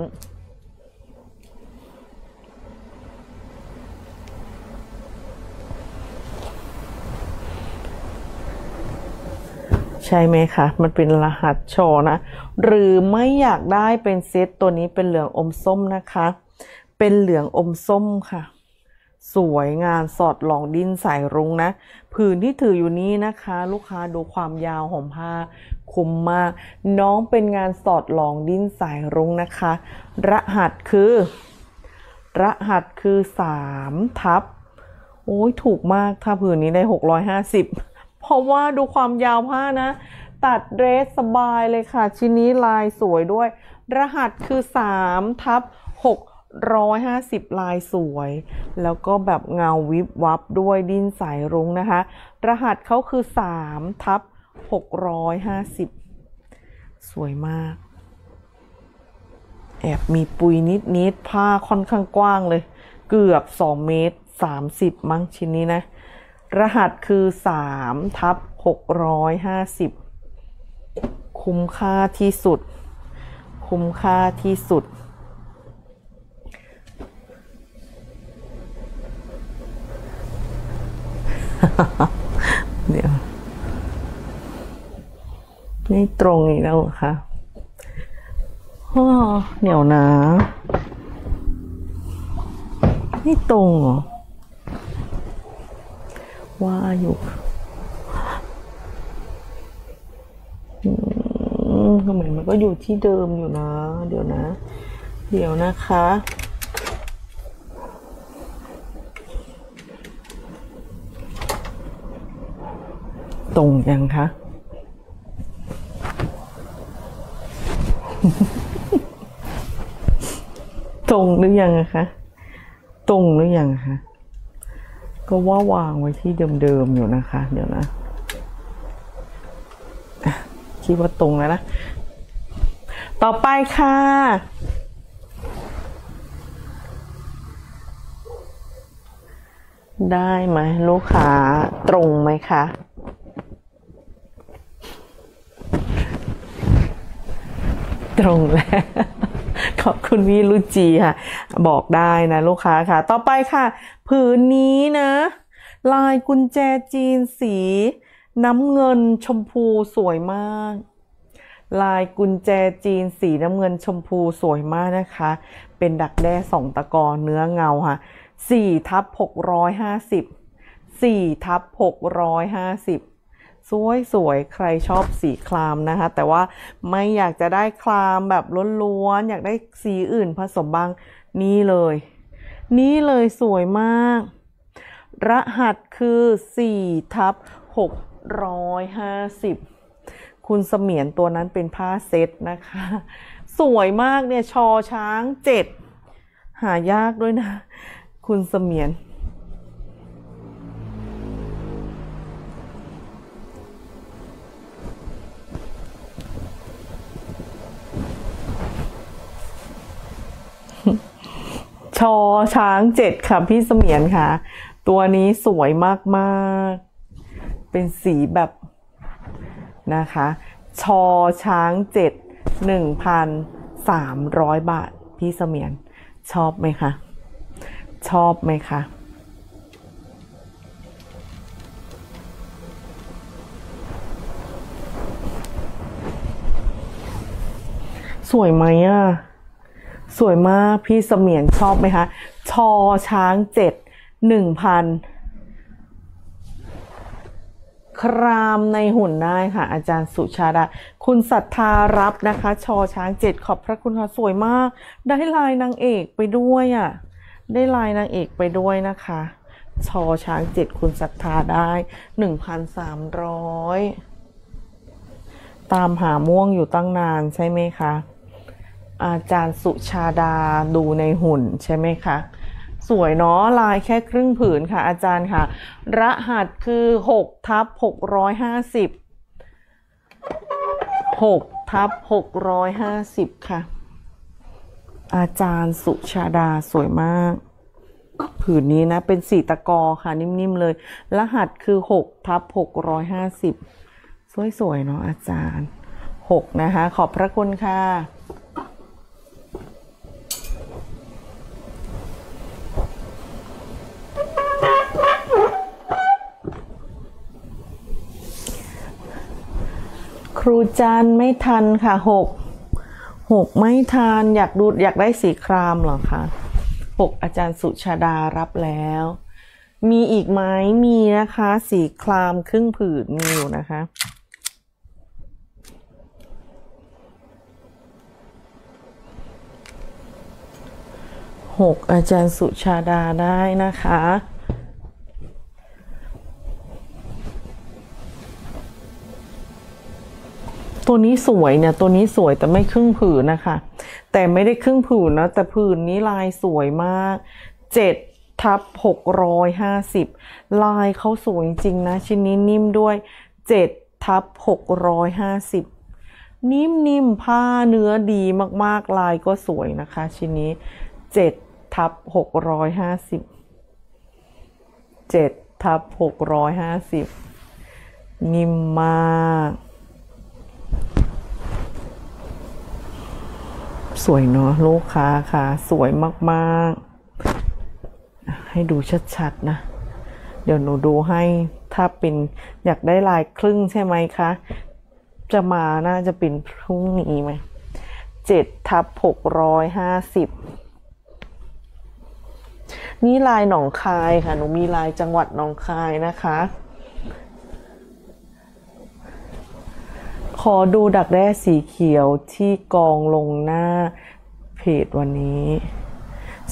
ใช่ไหมคะ มันเป็นรหัสโชนะ หรือไม่อยากได้เป็นเซตตัวนี้เป็นเหลืองอมส้มนะคะ เป็นเหลืองอมส้มค่ะ สวยงานสอดหลองดินสายรุ้งนะ ผืนที่ถืออยู่นี้นะคะ ลูกค้าดูความยาวของผ้าคุ้มมาก น้องเป็นงานสอดหลองดินสายรุ้งนะคะ รหัสคือ รหัสคือสามทับ โอ้ยถูกมาก ถ้าผืนนี้ได้หกร้อยห้าสิบ ราะว่าดูความยาวผ้านะ ตัดเดรสสบายเลยค่ะ ชิ้นนี้ลายสวยด้วย รหัสคือสามทับหกร้อยห้าสิบลายสวย แล้วก็แบบเงาวิบวับด้วยดินสายรุ้งนะคะ รหัสเขาคือสามทับหกร้อยห้าสิบสวยมาก แอบมีปุยนิดนิดๆผ้าค่อนข้างกว้างเลย เกือบ 2 เมตร 30 มั้งชิ้นนี้นะ รหัสคือ3ทับ650 คุ้มค่าที่สุด คุ้มค่าที่สุด เดี๋ยวนี่ตรงอีกแล้วเหรอคะอ้อเหนียวนะ นี่ตรงเหรอ ว่าอยู่มทำไมมันก็อยู่ที่เดิมอยู่นะ เดี๋ยวนะ เดี๋ยวนะคะตรงยังคะ ตรงหรือยังคะ ตรงหรือยังคะ ก็ว่าวางไว้ที่เดิมๆอยู่นะคะ เดี๋ยวนะคิดว่าตรงแล้วนะ ต่อไปค่ะ ได้ไหมลูกค้าตรงไหมคะตรงแล้ว ขอบคุณพี่รุจีค่ะ บอกได้นะลูกค้าค่ะ ต่อไปค่ะ ผืนนี้นะ ลายกุญแจจีนสี น้ำเงินชมพูสวยมาก ลายกุญแจจีนสีน้ำเงินชมพูสวยมากนะคะ เป็นดักแด้สองตะกอนเนื้อเงาค่ะสี่ทับหกร้อยห้าสิบสี่ทับหกร้อยห้าสิบ สวยสวยใครชอบสีครามนะคะ แต่ว่าไม่อยากจะได้ครามแบบล้วนๆอยากได้สีอื่นผสมบ้างนี่เลย นี่เลยสวยมาก รหัสคือ4ทับ650 คุณเสมียนตัวนั้นเป็นผ้าเซ็ตนะคะ สวยมากเนี่ยชอช้างเจ็ดหายากด้วยนะ คุณเสมียน ชอช้างเจ็ดค่ะพี่เสมียนค่ะ ตัวนี้สวยมากๆ เป็นสีแบบนะคะ ชอช้างเจ็ดหนึ่งพันสามร้อยบาท พี่เสมียนชอบไหมคะ ชอบไหมคะสวยไหมอะ สวยมากพี่เสมียนชอบไหมคะ ชอช้างเจ็ดหนึ่งพันครามในหุ่นได้ค่ะ อาจารย์สุชาดา คุณศรัทธารับนะคะ ชอช้างเจ็ดขอบพระคุณค่ะสวยมาก ได้ลายนางเอกไปด้วยอะ ได้ลายนางเอกไปด้วยนะคะ ชอช้างเจ็ดคุณศรัทธาได้หนึ่งพันสามร้อยตามหาม่วงอยู่ตั้งนานใช่ไหมคะ อาจารย์สุชาดาดูในหุ่นใช่ไหมคะสวยเนาะลายแค่ครึ่งผืนค่ะอาจารย์ค่ะ รหัสคือ6ทับ650 6ทับ650 ค่ะ อาจารย์สุชาดาสวยมาก ผืนนี้นะ เป็นสีตะกอค่ะ นิ่ม ๆ เลย รหัสคือ6ทับ650 สวย ๆ เนาะอาจารย์ 6 นะคะ ขอบพระคุณค่ะ ครูจันไม่ทันค่ะหกหกไม่ทันอยากดูอยากได้สีครามเหรอคะหกอาจารย์สุชาดารับแล้ว มีอีกไหมมีนะคะ สีครามครึ่งผืนมีอยู่นะคะหกอาจารย์สุชาดาได้นะคะ ตัวนี้สวยเนี่ยตัวนี้สวยแต่ไม่ครึ่งผืนนะคะ แต่ไม่ได้ครึ่งผืนนะแต่ผืนนี้ลายสวยมากเจ็ดทับหกร้อยห้าสิบลายเขาสวยจริงนะ ชิ้นนี้นิ่มด้วยเจ็ดทับหกร้อยห้าสิบนิ่มๆผ้าเนื้อดีมากๆลายก็สวยนะคะ ชิ้นนี้เจ็ดทับหกร้อยห้าสิบเจ็ดทับหกร้อยห้าสิบนิ่มมาก สวยเนาะลูกค้าค่ะ สวยมากๆ ให้ดูชัดๆนะ เดี๋ยวหนูดูให้ถ้าเป็นอยากได้ลายครึ่งใช่ไหมคะ จะมาน่าจะเป็นพรุ่งนี้ไหมเจ็ดทับหกร้อยห้าสิบนี่ลายหนองคายค่ะ หนูมีลายจังหวัดหนองคายนะคะ ขอดูดักแด้สีเขียวที่กองลงหน้าเพจวันนี้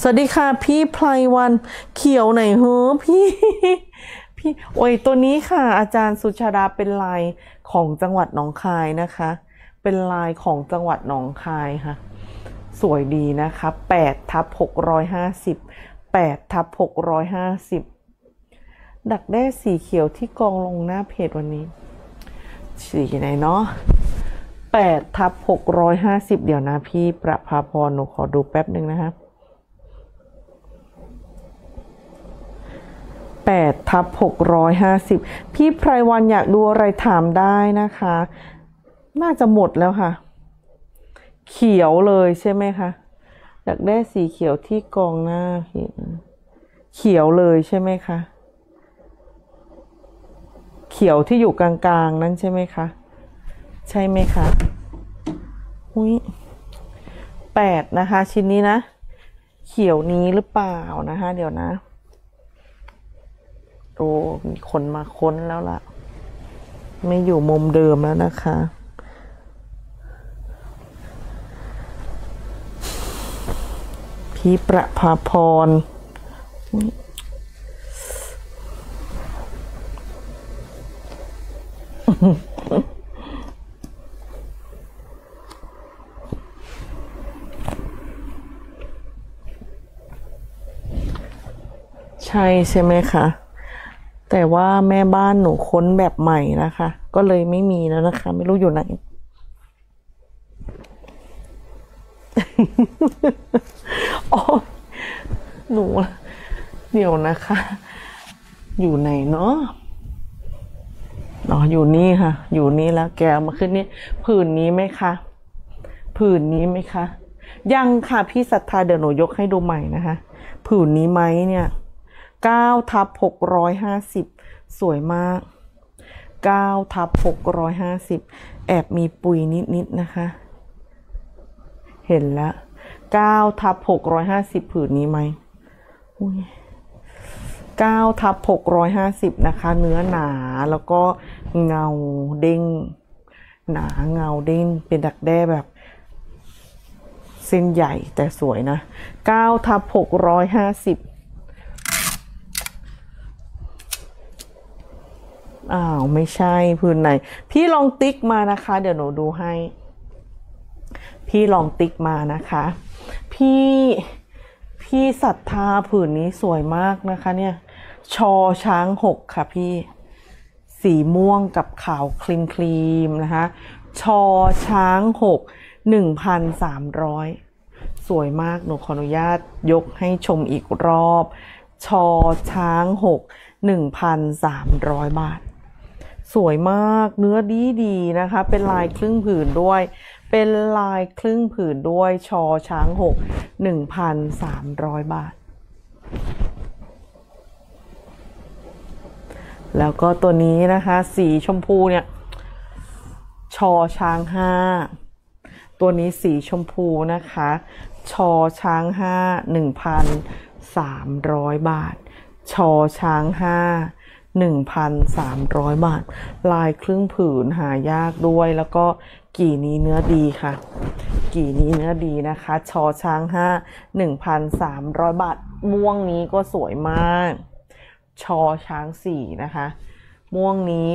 สวัสดีค่ะ พี่ไพรวันเขียวไหนเฮ้อพี่ พี่โอ้ยตัวนี้ค่ะ อาจารย์สุชาดาเป็นลายของจังหวัดหนองคายนะคะ เป็นลายของจังหวัดหนองคายค่ะ สวยดีนะคะ8ทับ650 8ทับ650 ดักแด้สีเขียวที่กองลงหน้าเพจวันนี้ สีไหนเนาะ8ทับ650เดี๋ยวนะพี่ประภาพรหนูขอดูแป๊บหนึ่งนะคะ8ทับ650พี่ไพรวันอยากดูอะไรถามได้นะคะ น่าจะหมดแล้วค่ะ เขียวเลยใช่ไหมคะอยากได้สีเขียวที่กองหน้าเห็นเขียวเลยใช่ไหมคะ เขียวที่อยู่กลางๆ นั่นใช่ไหมคะ ใช่ไหมคะหุยแปดนะคะ ชิ้นนี้นะ เขียวนี้หรือเปล่านะคะ เดี๋ยวนะโอ้มีคนมาค้นแล้วล่ะ ไม่อยู่มุมเดิมแล้วนะคะ พี่ประภาพร ใช่ใช่ไหมคะ แต่ว่าแม่บ้านหนูค้นแบบใหม่นะคะ ก็เลยไม่มีแล้วนะคะ ไม่รู้อยู่ไหน อ๋อ หนู เดี๋ยวนะคะ อยู่ไหนเนาะ อ๋ออยู่นี่ค่ะ อยู่นี่แล้วแกเอามาขึ้นนี่ผืนนี้ไหมคะผืนนี้ไหมคะยังค่ะพี่ศรัทธาเดี๋ยวหนูยกให้ดูใหม่นะคะ ผืนนี้ไหมเนี่ยเก้าทับหกร้อยห้าสิบสวยมากเก้าทับหกร้อยห้าสิบแอบมีปุยนิดๆนะคะ เห็นแล้วเก้าทับหกร้อยห้าสิบผืนนี้ไหมอุ้ย เก้าทับหกร้อยห้าสิบนะคะ เนื้อหนาแล้วก็เงาเด้ง หนาเงาเด้งเป็นดักแด้แบบ เส้นใหญ่แต่สวยนะเก้าทับหกร้อยห้าสิบอ้าวไม่ใช่พื้นไหน พี่ลองติ๊กมานะคะ เดี๋ยวหนูดูให้ พี่ลองติ๊กมานะคะ พี่พี่ศรัทธาผืนนี้สวยมากนะคะเนี่ย ชอช้างหกค่ะพี่ สีม่วงกับขาวครีมครีมนะคะชอช้างหกหนึ่งพันสามร้อยสวยมากหนูขออนุญาตยกให้ชมอีกรอบ ชอช้างหกหนึ่งพันสามร้อยบาท สวยมากเนื้อดีดีๆนะคะ เป็นลายครึ่งผืนด้วย เป็นลายครึ่งผืนด้วยชอช้างหกหนึ่งพันสามร้อยบาท แล้วก็ตัวนี้นะคะ สีชมพูเนี่ย ชอช้างห้า ตัวนี้สีชมพูนะคะ ชอช้างห้าหนึ่งพันสามร้อยบาท ชอช้างห้าหนึ่งพันสามร้อยบาท ลายครึ่งผืนหายากด้วยแล้วก็กี่นี้เนื้อดีค่ะ กี่นี้เนื้อดีนะคะ ชอช้างห้าหนึ่งพันสามร้อยบาท ม่วงนี้ก็สวยมาก ชอช้างสี่นะคะ ม่วงนี้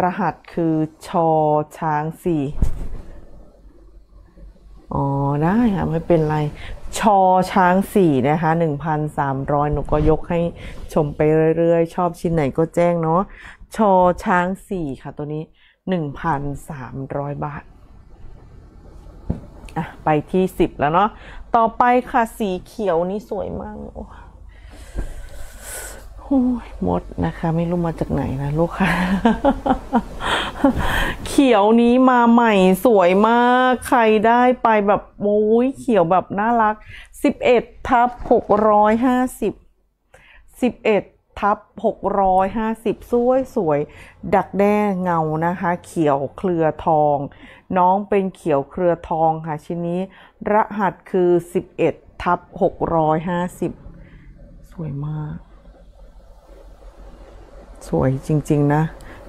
รหัสคือชอช้างสี่อ๋อได้ค่ะไม่เป็นไร ชอช้างสี่นะคะหนึ่งพันสามร้อยหนูก็ยกให้ชมไปเรื่อยๆ ชอบชิ้นไหนก็แจ้งเนาะชอช้างสี่ค่ะตัวนี้หนึ่งพันสามร้อยบาทอะไปที่สิบแล้วเนาะต่อไปค่ะสีเขียวนี่สวยมากโอ้ โอ้ยมดนะคะ ไม่รู้มาจากไหนนะลูกค้าเขียวนี้มาใหม่สวยมาก ใครได้ไปแบบโอ้ยเขียวแบบน่ารักสิบเอ็ดทับหกร้อยห้าสิบสิบเอ็ดทับหกร้อยห้าสิบสวยสวย ดักแด้เงานะคะ เขียวเครือทอง น้องเป็นเขียวเครือทองค่ะชิ้นนี้ รหัสคือสิบเอ็ดทับหกร้อยห้าสิบสวยมาก สวยจริง ๆ นะ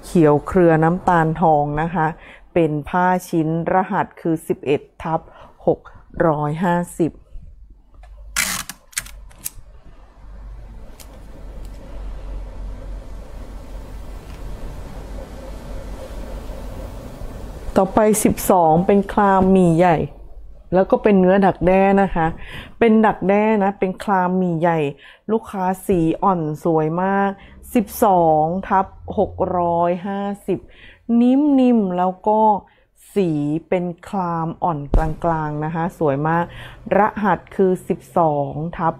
เขียวเครือน้ำตาลทองนะคะ เป็นผ้าชิ้นรหัสคือ 11ทับ650ต่อไป 12 เป็นคลามหมี่ใหญ่ แล้วก็เป็นเนื้อดักแด้นะคะ เป็นดักแด้นะ เป็นคลามหมี่ใหญ่ ลูกค้าสีอ่อนสวยมาก 12ทับ650 นิ่มๆ แล้วก็สีเป็นคลามอ่อนกลางๆ นะคะ สวยมาก รหัสคือ 12ทับ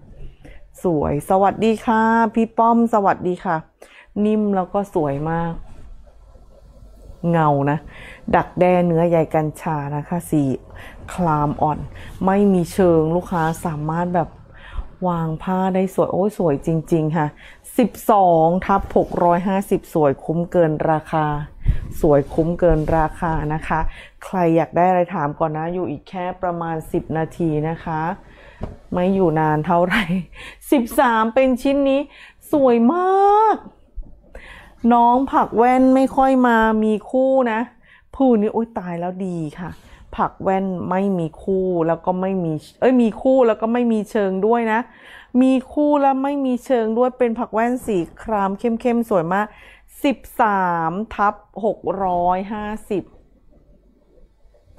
650 สวย สวัสดีค่ะ พี่ป้อมสวัสดีค่ะ นิ่มแล้วก็สวยมาก เงานะ ดักแด้เนื้อใยกัญชานะคะ สีคลามอ่อน ไม่มีเชิงลูกค้าสามารถแบบ วางผ้าได้สวย โอ้ยสวยจริง ๆ ค่ะ 12ทับ650 สวยคุ้มเกินราคา สวยคุ้มเกินราคานะคะ ใครอยากได้อะไรถามก่อนนะ อยู่อีกแค่ประมาณ 10 นาทีนะคะ ไม่อยู่นานเท่าไหร่ 13 เป็นชิ้นนี้ สวยมาก น้องผักแว่นไม่ค่อยมามีคู่นะ ผู้นี้โอ๊ยตายแล้วดีค่ะ ผักแว่นไม่มีคู่แล้วก็ไม่มี เอ้ยมีคู่แล้วก็ไม่มีเชิงด้วยนะ มีคู่แล้วไม่มีเชิงด้วยเป็นผักแว่นสีครามเข้มๆสวยมาก13ทับ650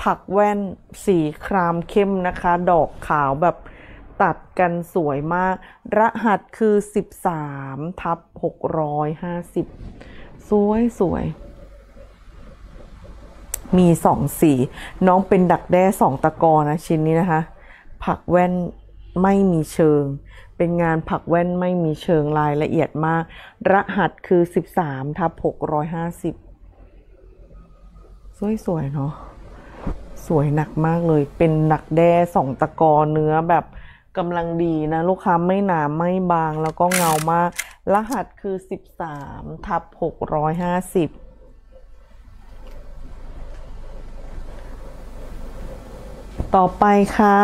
ผักแว่นสีครามเข้มนะคะ ดอกขาวแบบตัดกันสวยมาก รหัสคือ 13ทับ650 สวยสวย มีสองสี น้องเป็นดักแด้สองตะกอนะชิ้นนี้นะคะ ผักแว่นไม่มีเชิง เป็นงานผักแว่นไม่มีเชิงรายละเอียดมาก รหัสคือ 13ทับ650 สวยๆเนาะ สวยหนักมากเลย เป็นหนักแด้สองตะกอเนื้อแบบกำลังดีนะ ลูกค้าไม่หนาไม่บางแล้วก็เงามาก รหัสคือ 13ทับ650 ต่อไปค่ะ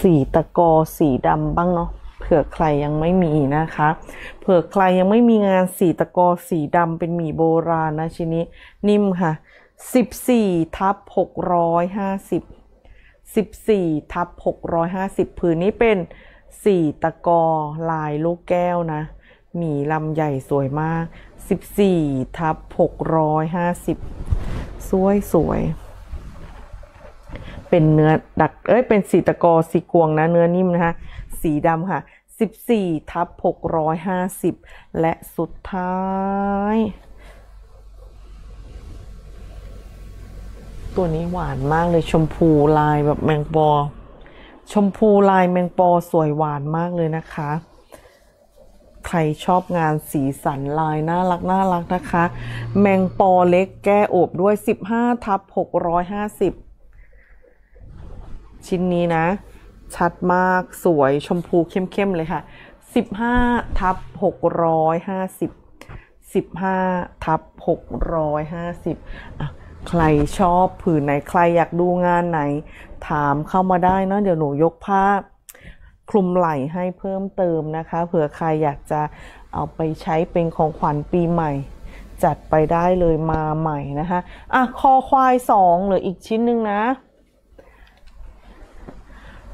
สีตะกอสีดำบ้างเนาะเผื่อใครยังไม่มีนะคะ เผื่อใครยังไม่มีงานสีตะกอสีดำเป็นหมี่โบราณนะชิ้นนี้ นิ่มค่ะ14ทับ650 14ทับ650ผืนนี้เป็น สี่ตะกอลายลูกแก้วนะ หมี่ลำใหญ่สวยมาก 14 ทับ 650 สวยสวย เป็นเนื้อดัก เอ้ย เป็นสีตะกอสีกวงนะ เนื้อนิ่มนะคะ สีดำค่ะ 14 ทับ 650 และสุดท้าย ตัวนี้หวานมากเลยชมพูลายแบบแมงปอ ชมพูลายแมงปอสวยหวานมากเลยนะคะ ใครชอบงานสีสันลายน่ารักน่ารักนะคะ แมงปอเล็กแก้อบด้วย 15ทับ650 ชิ้นนี้นะ ชัดมากสวยชมพูเข้มๆเลยค่ะ 15ทับ650 15ทับ650อะ ใครชอบผืนไหนใครอยากดูงานไหน ถามเข้ามาได้นะเดี๋ยวหนูยกผ้าคลุมไหล่ให้เพิ่มเติมนะคะเผื่อใครอยากจะเอาไปใช้เป็นของขวัญปีใหม่ จัดไปได้เลยมาใหม่นะคะอะคอควายสองเหลืออีกชิ้นหนึ่งนะ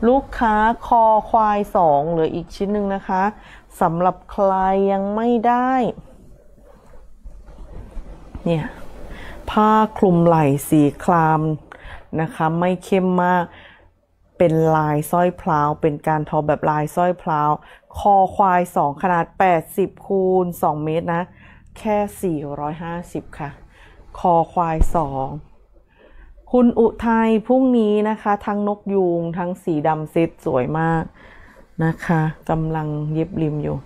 ลูกค้าคอควายสองเหลืออีกชิ้นหนึ่งนะคะสำหรับใครยังไม่ได้ เนี่ย ผ้าคลุมไหล่สีครามนะคะ ไม่เข้มมากเป็นลายสร้อยพลาว เป็นการทอแบบลายสร้อยพลาว คอควายสองขนาด 80 คูณ 2 เมตรนะ แค่ 450 ค่ะ คอควายสองคุณอุทัยพรุ่งนี้นะคะ ทั้งนกยูงทั้งสีดำเซตสวยมากนะคะกำลังเย็บริมอยู่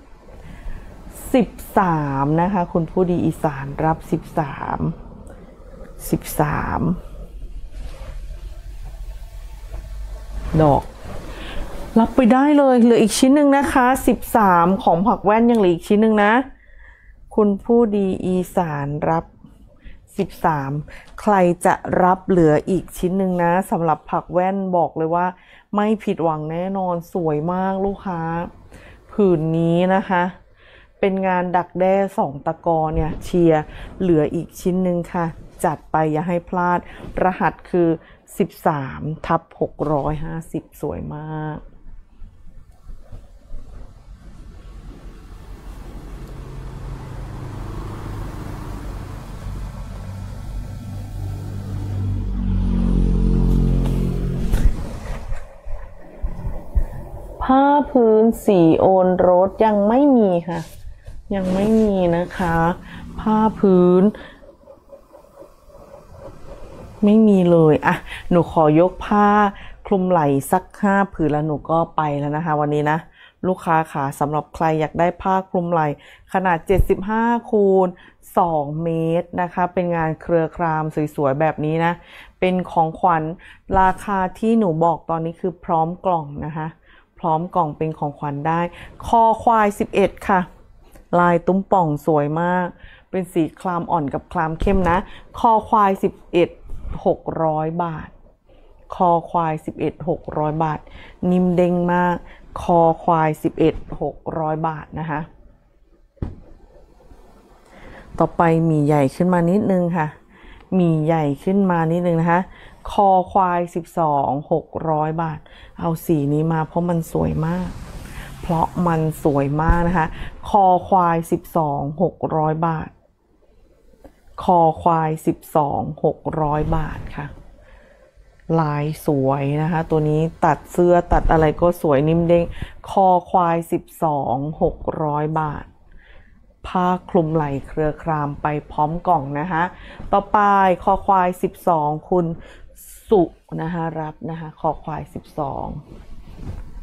13 นะคะ คุณผู้ดีอีสานรับ 13 13ดอก รับไปได้เลยเหลืออีกชิ้นหนึ่งนะคะ13ของผักแว่นยังเหลืออีกชิ้นหนึ่งนะ คุณผู้ดีอีสานรับ13ใครจะรับเหลืออีกชิ้นหนึ่งนะสำหรับผักแว่นบอกเลยว่า ไม่ผิดหวังแน่นอนสวยมากลูกค้า ผืนนี้นะคะ เป็นงานดักแด้สองตะกอเนี่ยเชียร์เหลืออีกชิ้นหนึ่งค่ะ จัดไปอย่าให้พลาด รหัสคือ 13 ทับ 650 สวยมาก ผ้าพื้นสีโอนรสยังไม่มีค่ะ ยังไม่มีนะคะ ผ้าพื้น ไม่มีเลยอะหนูขอยกผ้าคลุมไหล่สักห้าผืนแล้วหนูก็ไปแล้วนะคะ วันนี้นะลูกค้าค่ะสำหรับใครอยากได้ผ้าคลุมไหล่ขนาด 75 คูณ 2 เมตรนะคะ เป็นงานเครือครามสวยๆ แบบนี้นะ เป็นของขวัญราคาที่หนูบอกตอนนี้คือพร้อมกล่องนะคะ พร้อมกล่องเป็นของขวัญได้ คอควาย 11 ค่ะ ลายตุ้มป่องสวยมาก เป็นสีคลามอ่อนกับคลามเข้มนะ คอควาย 11 600 บาท คอควาย 11 600 บาท นิ่มเด้งมาก คอควาย 11 600 บาทนะคะ ต่อไปมีใหญ่ขึ้นมานิดนึงค่ะ มีใหญ่ขึ้นมานิดนึงนะคะ คอควาย 12 600 บาท เอาสีนี้มาเพราะมันสวยมากเพราะมันสวยมากนะคะ คอควาย 12 600 บาท คอควาย 12 600 บาทค่ะ ลายสวยนะคะ ตัวนี้ตัดเสื้อตัดอะไรก็สวยนิ่มเด้ง คอควาย 12 600 บาท ผ้าคลุมไหล่เครือครามไปพร้อมกล่องนะคะ ต่อไปคอควาย 12 คุณสุนะคะรับนะคะ คอควาย 12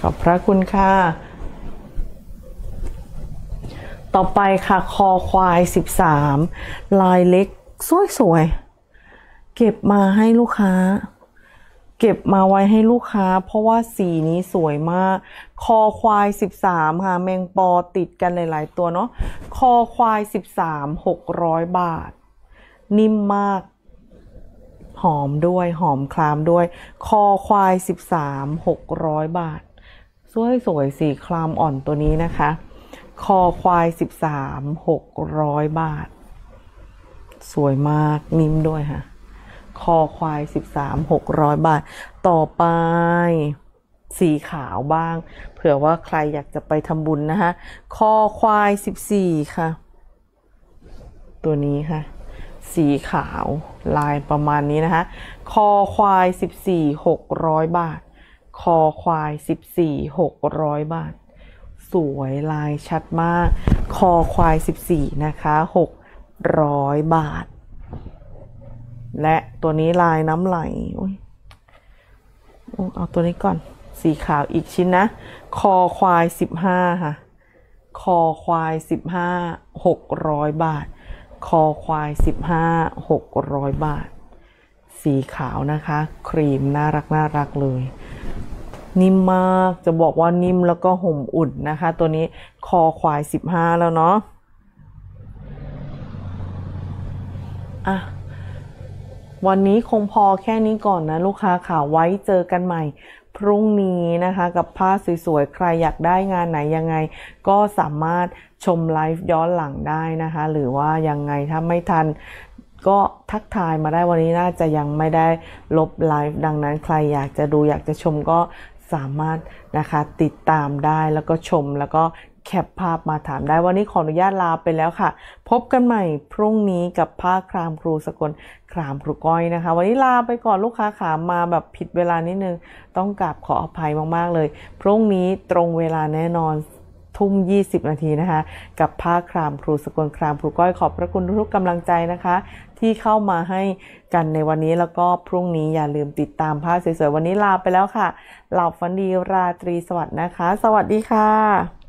ขอบพระคุณค่ะ ต่อไปค่ะ คอควาย 13 ลายเล็ก สวยๆ เก็บมาให้ลูกค้า เก็บมาไว้ให้ลูกค้า เพราะว่าสีนี้สวยมาก คอควาย 13 ค่ะ แมงปอติดกันหลาย ๆ ตัวเนาะ คอควาย 13 600 บาท นิ่มมากหอมด้วยหอมคลามด้วย คอควาย 13 600 บาท สวยสวยสีคลามอ่อนตัวนี้นะคะ คอควาย 13 600 บาท สวยมากนิ่มด้วยค่ะ คอควาย 13 600 บาท ต่อไปสีขาวบ้าง เผื่อว่าใครอยากจะไปทำบุญนะคะ คอควาย 14 ค่ะ ตัวนี้ค่ะ สีขาวลายประมาณนี้นะคะ คอควาย 14 600 บาท คอควาย 14 600 บาท สวยลายชัดมาก คอควาย 14 นะคะ 600 บาท และตัวนี้ลายน้ำไหลอุ๊ยเอาตัวนี้ก่อน สีขาวอีกชิ้นนะ คอควาย 15 ค่ะ คอควาย 15 600 บาท คอควาย 15 600 บาท สีขาวนะคะ ครีมน่ารักน่ารักเลย นิ่มมากจะบอกว่านิ่มแล้วก็ห่มอุ่นนะคะ ตัวนี้คอควาย15แล้วเนาะอะวันนี้คงพอแค่นี้ก่อนนะ ลูกค้าค่ะไว้เจอกันใหม่ พรุ่งนี้นะคะ กับผ้าสวยๆ ใครอยากได้งานไหนยังไง ก็สามารถชมไลฟ์ย้อนหลังได้นะคะ หรือว่ายังไงถ้าไม่ทัน ก็ทักทายมาได้วันนี้น่าจะยังไม่ได้ลบไลฟ์ดังนั้นใครอยากจะดูอยากจะชมก็สามารถนะคะติดตามได้แล้วก็ชมแล้วก็แคปภาพมาถามได้วันนี้ขออนุญาตลาไปแล้วค่ะ พบกันใหม่พรุ่งนี้กับผ้าครามครูสกลครามครูก้อยนะคะ วันนี้ลาไปก่อนลูกค้าขามาแบบผิดเวลานิดนึง ต้องกราบขออภัยมากๆเลย พรุ่งนี้ตรงเวลาแน่นอน ทุ่ม 20 นาทีนะคะ กับภาคครามครูสกลครามครูก้อยขอบพระคุณทุกกำลังใจนะคะ ที่เข้ามาให้กันในวันนี้แล้วก็พรุ่งนี้อย่าลืมติดตามภาคสวยๆวันนี้ลาไปแล้วค่ะ หลับฝันดีราตรีสวัสดิ์นะคะ สวัสดีค่ะ